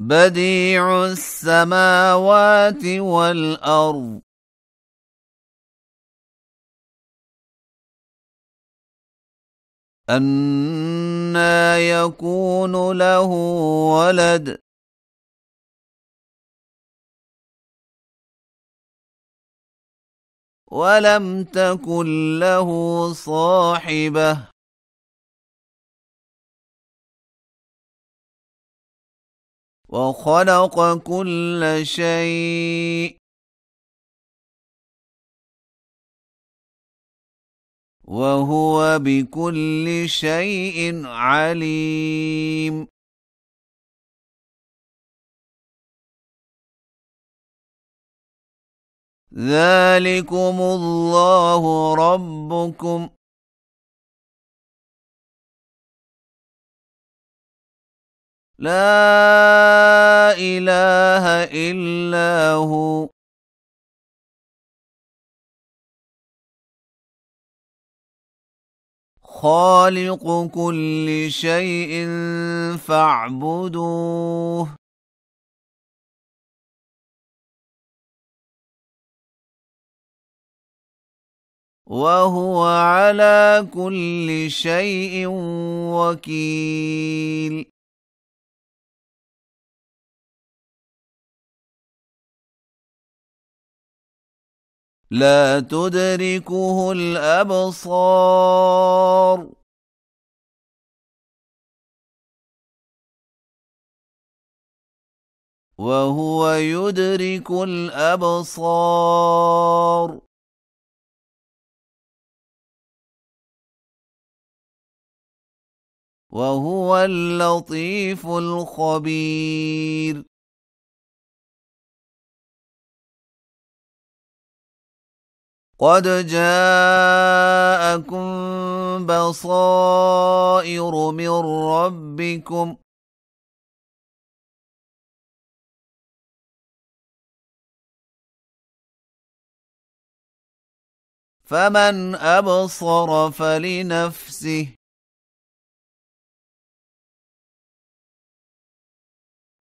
بديع السماوات والأرض. أنا يكون له ولد. ولم تكن له صاحبة. وخلق كل شيء. وهو بكل شيء عليم. ذلكم الله ربكم. لا إله إلا هو. خالق كل شيء فاعبدوه. وهو على كل شيء وكيل. لا تدركه الأبصار. وهو يدرك الأبصار. وهو اللطيف الخبير. قد جاءكم بصائر من ربكم. فمن أبصر فلنفسه.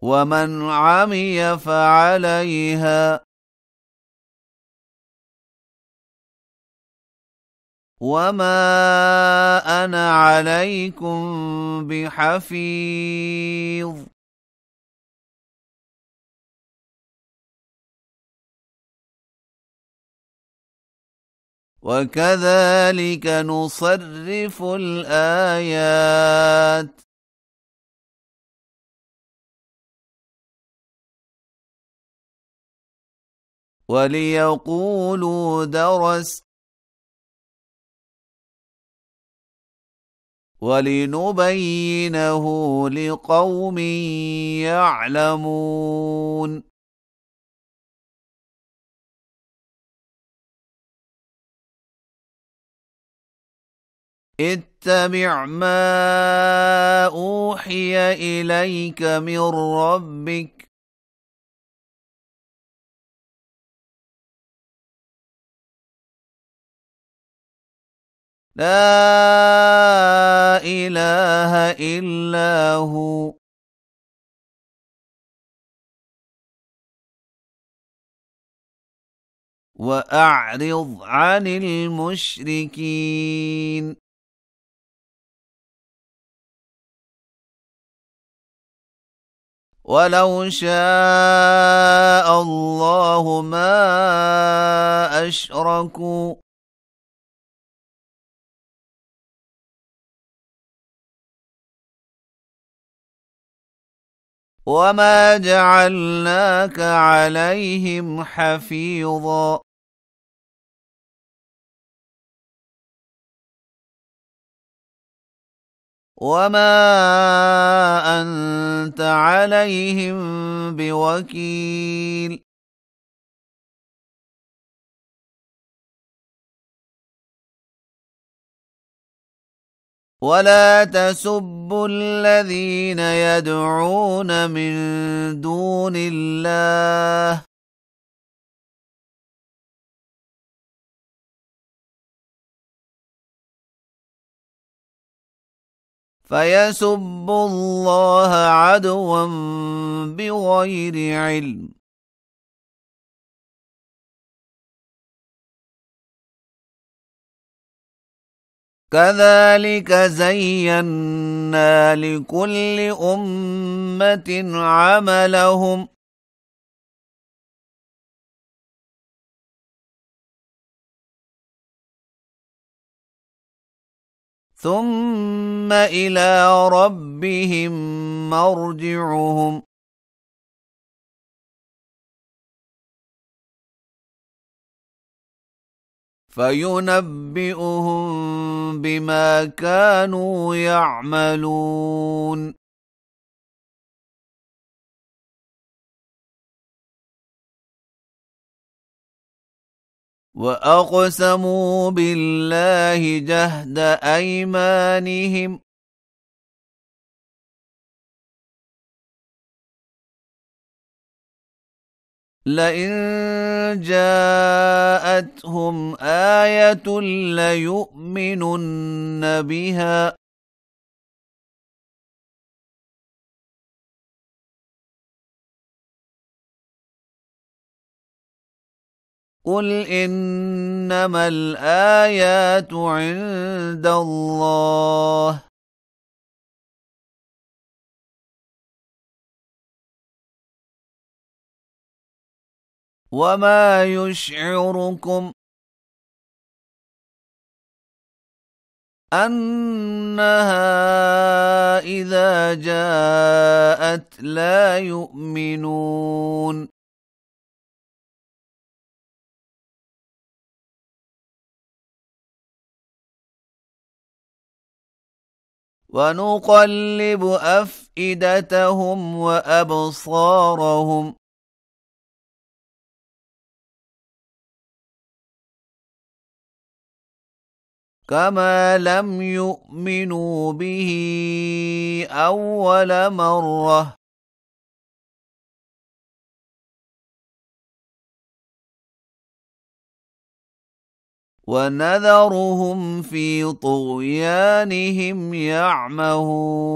ومن عمي فعليها. وما أنا عليكم بحفيظ وكذلك نصرف الايات وليقولوا درست ولنبينه لقوم يعلمون اتبع ما اوحي اليك من ربك لا إله إلا هو. وأعرض عن المشركين. ولو شاء الله ما أشركوا. وما جعلناك عليهم حفيظا وما انت عليهم بوكيل ولا تسبوا الذين يدعون من دون الله. فيسبوا الله عدوا بغير علم. كذلك زينا لكل أمة عملهم. ثم إلى ربهم مرجعهم. فينبئهم بما كانوا يعملون. وأقسموا بالله جهد أيمانهم لئن جاءتهم آية ليؤمنن بها. قل انما الايات عند الله. وما يشعركم انها اذا جاءت لا يؤمنون ونقلب افئدتهم وابصارهم كما لم يؤمنوا به اول مره ونذرهم في طغيانهم يعمهون